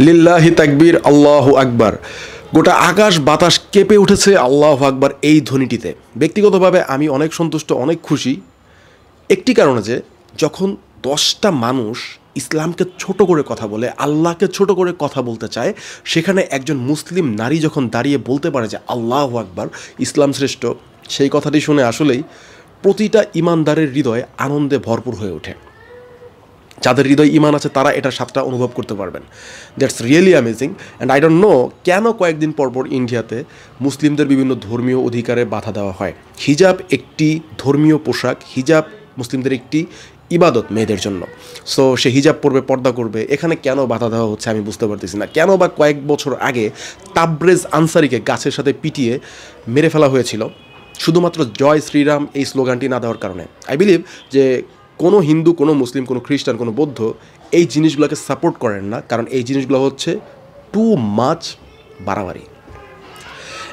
লিল্লাহি তাকবীর, আল্লাহ আকবার। গোটা আকাশ বাতাস কেঁপে উঠেছে আল্লাহ আকবার এই ধ্বনিটিতে। ব্যক্তিগতভাবে আমি অনেক সন্তুষ্ট, অনেক খুশি। একটি কারণে যে, যখন দশটা মানুষ ইসলামকে ছোট করে কথা বলে, আল্লাহকে ছোট করে কথা বলতে চায়, সেখানে একজন মুসলিম নারী যখন দাঁড়িয়ে বলতে পারে যে, আল্লাহ আকবার, ইসলাম শ্রেষ্ঠ, সেই কথাটি শুনে আসলেই প্রতিটা ইমানদারের হৃদয় আনন্দে ভরপুর হয়ে ওঠে। যাদের হৃদয় ইমান আছে, তারা এটার স্বাদটা অনুভব করতে পারবেন। That's really amazing and I don't know কেন কয়েকদিন পর পর ইন্ডিয়াতে মুসলিমদের বিভিন্ন ধর্মীয় অধিকারে বাধা দেওয়া হয়। হিজাব একটি ধর্মীয় পোশাক, হিজাব মুসলিমদের একটি ইবাদত মেয়েদের জন্য। সো সে হিজাব পরবে, পর্দা করবে, এখানে কেন বাধা দেওয়া হচ্ছে আমি বুঝতে পারতেছি না। কেন বা কয়েক বছর আগে তাবরেজ আনসারিকে গাছের সাথে পিটিয়ে মেরে ফেলা হয়েছিল? শুধুমাত্র জয় শ্রীরাম এই স্লোগানটি না দেওয়ার কারণে। আই বিলিভ যে কোনো হিন্দু, কোনো মুসলিম, কোনো খ্রিস্টান, কোনো বৌদ্ধ এই জিনিসগুলোকে সাপোর্ট করেন না, কারণ এই জিনিসগুলো হচ্ছে টু মাচ বাড়াবাড়ি।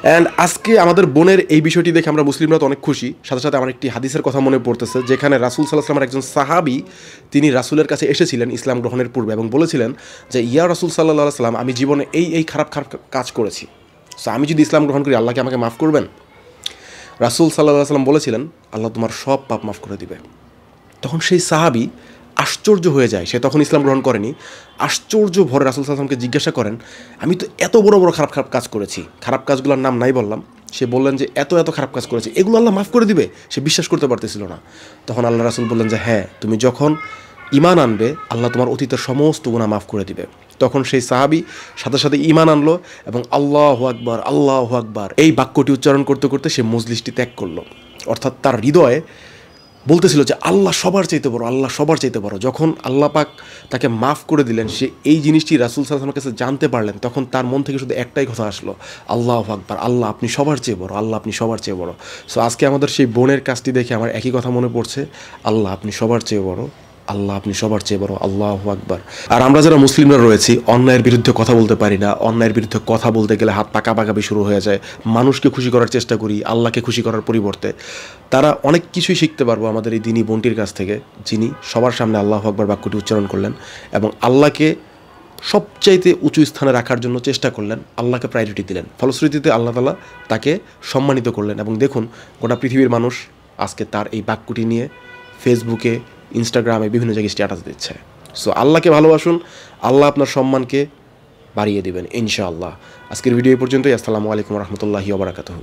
অ্যান্ড আজকে আমাদের বোনের এই বিষয়টি দেখে আমরা মুসলিমরা তো অনেক খুশি। সাথে সাথে আমার একটি হাদিসের কথা মনে পড়তেছে, যেখানে রাসুল সাল্লাহ সাল্লামের একজন সাহাবি, তিনি রাসুলের কাছে এসেছিলেন ইসলাম গ্রহণের পূর্বে এবং বলেছিলেন যে, ইয়া রাসুল সাল্লাহ সাল্লাম আমি জীবনে এই এই খারাপ খারাপ কাজ করেছি। সো আমি যদি ইসলাম গ্রহণ করি আল্লাহকে আমাকে মাফ করবেন? রাসুল সাল্লাহ সাল্লাম বলেছিলেন, আল্লাহ তোমার সব পাপ মাফ করে দিবে। তখন সেই সাহাবি আশ্চর্য হয়ে যায়। সে তখন ইসলাম গ্রহণ করেনি। আশ্চর্য ভরে রাসুল সাল্লামকে জিজ্ঞাসা করেন, আমি তো এত বড় বড় খারাপ খারাপ কাজ করেছি। খারাপ কাজগুলোর নাম নাই বললাম। সে বললেন যে, এত এত খারাপ কাজ করেছে। এগুলো আল্লাহ মাফ করে দিবে। সে বিশ্বাস করতে পারতেছিল না। তখন আল্লাহ রাসুল বললেন যে হ্যাঁ তুমি যখন ইমান আনবে, আল্লাহ তোমার অতীতের সমস্ত গুণা মাফ করে দিবে। তখন সেই সাহাবি সাথে সাথে ইমান আনলো এবং আল্লাহ আকবার আল্লাহ আকবার এই বাক্যটি উচ্চারণ করতে করতে সে মজলিসটি ত্যাগ করল। অর্থাৎ তার হৃদয়ে বলতেছিল যে আল্লাহ সবার চাইতে বড়, আল্লাহ সবার চাইতে বড়। যখন আল্লাহ পাক তাকে মাফ করে দিলেন, সে এই জিনিসটি রাসুল সাল্লামের কাছে জানতে পারলেন, তখন তার মন থেকে শুধু একটাই কথা আসলো, আল্লাহ আকবার, আল্লাহ আপনি সবার চেয়ে বড়, আল্লাহ আপনি সবার চেয়ে বড়। সো আজকে আমাদের সেই বোনের কাজটি দেখে আমার একই কথা মনে পড়ছে, আল্লাহ আপনি সবার চেয়ে বড়। আল্লাহ আপনি সবার চেয়ে বড়, আল্লাহ আকবার। আর আমরা যারা মুসলিমরা রয়েছি, অন্যায়ের বিরুদ্ধে কথা বলতে পারি না, অন্যায়ের বিরুদ্ধে কথা বলতে গেলে হাত পাকা পাকাবি শুরু হয়ে যায়। মানুষকে খুশি করার চেষ্টা করি, আল্লাহকে খুশি করার পরিবর্তে। তারা অনেক কিছুই শিখতে পারব আমাদের এই দিনী বোনটির কাছ থেকে, যিনি সবার সামনে আল্লাহ আকবার বাক্যটি উচ্চারণ করলেন এবং আল্লাহকে সবচাইতে উঁচু স্থানে রাখার জন্য চেষ্টা করলেন, আল্লাহকে প্রায়োরিটি দিলেন। ফলশ্রুতিতে আল্লাহ তালা তাকে সম্মানিত করলেন এবং দেখুন, গোটা পৃথিবীর মানুষ আজকে তার এই বাক্যটি নিয়ে ফেসবুকে ইনস্টাগ্রামে বিভিন্ন জায়গায় স্ট্যাটাস দিচ্ছে। সো আল্লাহকে ভালোবাসুন, আল্লাহ আপনার সম্মানকে বাড়িয়ে দেবেন, ইনশাআল্লাহ। আজকের ভিডিও পর্যন্তই। আসসালামু আলাইকুম রহমতুল্লাহি ওবরাকাতহ